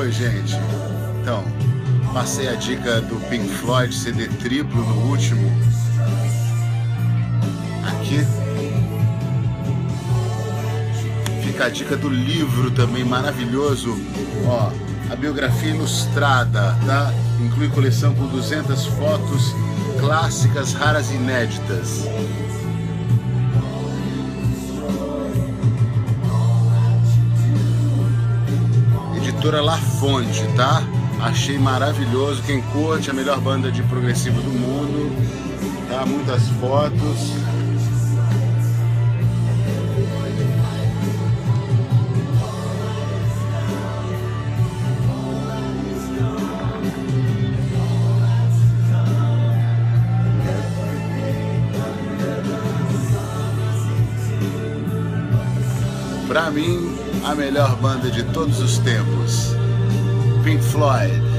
Oi, gente. Então, passei a dica do Pink Floyd CD triplo no último. Aqui. Fica a dica do livro também maravilhoso. Ó, a biografia ilustrada, tá? Inclui coleção com 200 fotos clássicas, raras e inéditas. Editora La Fonte, tá? Achei maravilhoso. Quem curte a melhor banda de progressivo do mundo, tá? Muitas fotos. Para mim, a melhor banda de todos os tempos. Pink Floyd.